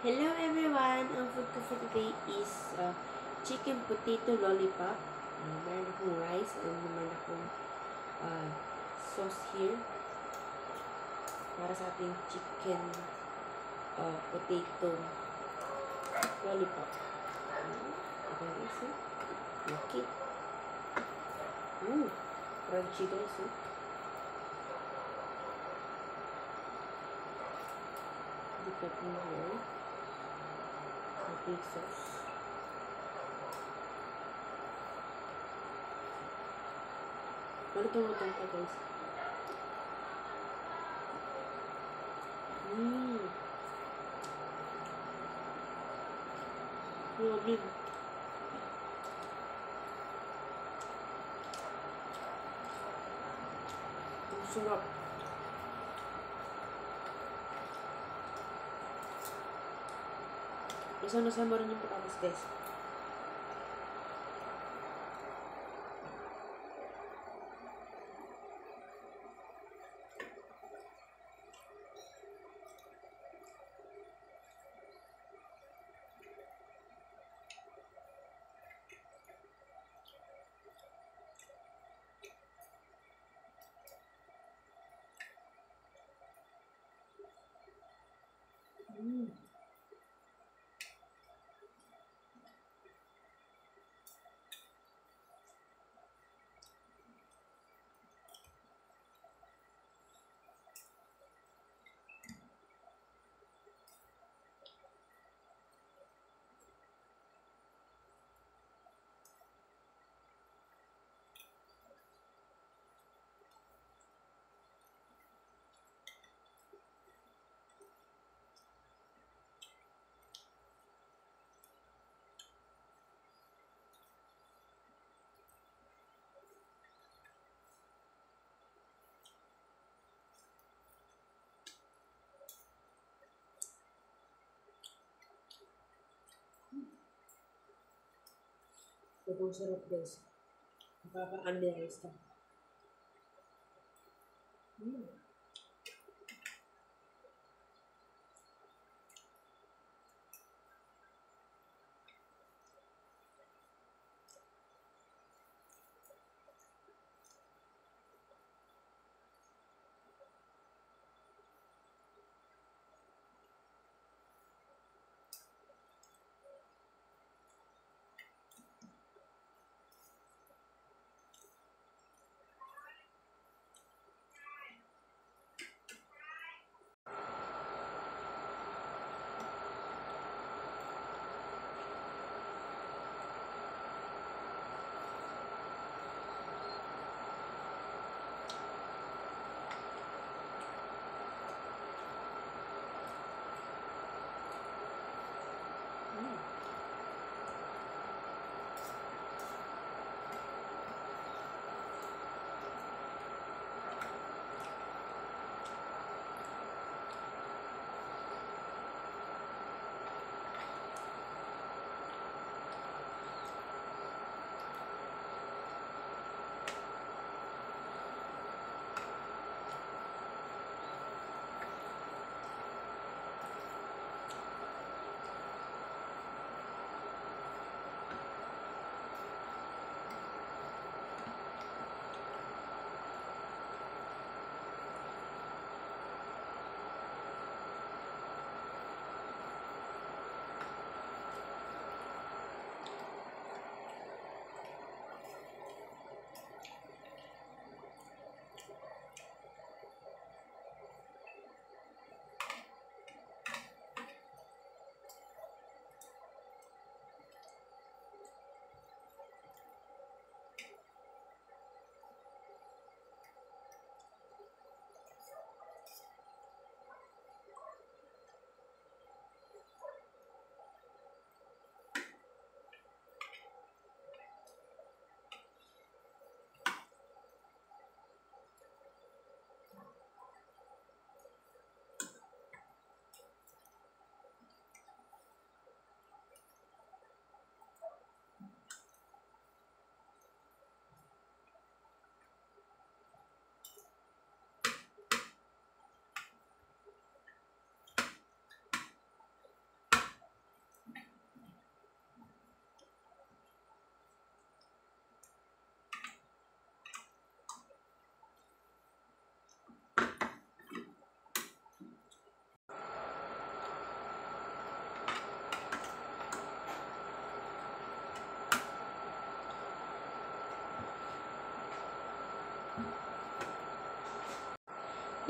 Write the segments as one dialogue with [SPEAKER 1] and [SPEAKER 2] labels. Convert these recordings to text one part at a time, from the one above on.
[SPEAKER 1] Hello everyone! Ang food ko for today is uh, chicken potato lollipop. Uh, meron akong rice and meron akong uh, sauce here para sa ating chicken uh, potato lollipop. Guys. eh? Okay. Mmm, crunchy guys. Eh? Dikat mo here. Ating sauce. Malutong-lutong pa guys. Mmm. Grabe. Ang sarap. Nasama-sama rin yung patatas guys. Mm. Sobrang sarap guys. Nakaka-underize ka. Mm.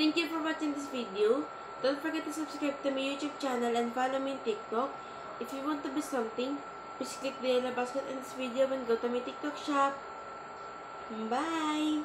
[SPEAKER 1] Thank you for watching this video. Don't forget to subscribe to my YouTube channel and follow me on TikTok. If you want to be something, please click the yellow basket in this video and go to my TikTok shop. Bye!